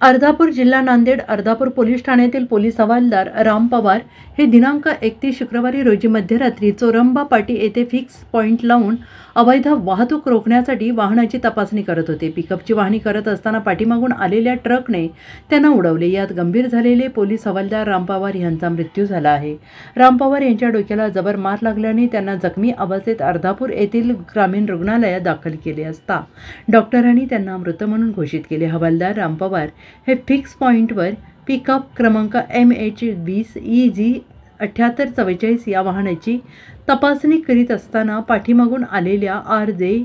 अर्धापूर जिल्हा नांदेड अर्धापूर पोलीस ठाण्यातील पोलीस हवालदार राम पवार हे दिनांक एकतीस शुक्रवारी रोजी मध्यरात्री चोरंबा पाटी येथे फिक्स पॉईंट लावून अवैध वाहतूक रोखण्यासाठी वाहनाची तपासणी करत होते. पिकअपची वाहनी करत असताना पाठीमागून आलेल्या ट्रकने त्यांना उडवले. यात गंभीर झालेले पोलीस हवालदार राम पवार यांचा मृत्यू झाला आहे. राम पवार यांच्या डोक्याला जबर मार लागल्याने त्यांना जखमी अवस्थेत अर्धापूर येथील ग्रामीण रुग्णालयात दाखल केले असता डॉक्टरांनी त्यांना मृत म्हणून घोषित केले. हवालदार राम पवार हे फिक्स पॉईंटवर पिकअप क्रमांक एम एच वीस ई जी अठ्ठ्याहत्तर चव्वेचाळीस या वाहनाची तपासणी करीत असताना पाठीमागून आलेल्या आर जे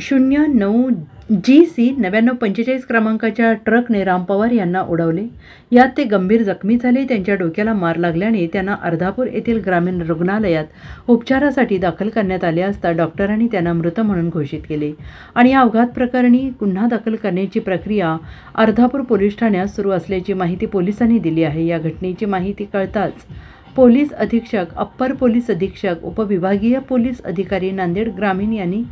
शून्य नऊ जी सी नव्याण्णव पंचेचाळीस क्रमांकाच्या ट्रकने राम पवार यांना उडवले. यात ते गंभीर जखमी झाले त्यांच्या डोक्याला मार लागल्याने त्यांना अर्धापूर येथील ग्रामीण रुग्णालयात उपचारासाठी दाखल करण्यात आले असता डॉक्टरांनी त्यांना मृत म्हणून घोषित केले. आणि या अपघात प्रकरणी गुन्हा दाखल करण्याची प्रक्रिया अर्धापूर पोलीस ठाण्यात सुरू असल्याची माहिती पोलिसांनी दिली आहे. या घटनेची माहिती कळताच पोलीस अधीक्षक अप्पर पोलीस अधीक्षक उपविभागीय पोलीस अधिकारी नांदेड ग्रामीण यांनी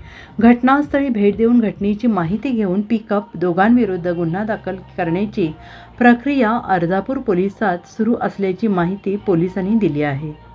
घटनास्थळी भेट देऊन घटनेची माहिती घेऊन पिकअप दोघांविरुद्ध गुन्हा दाखल करण्याची प्रक्रिया अर्धापूर पोलिसात सुरू असल्याची माहिती पोलिसांनी दिली आहे.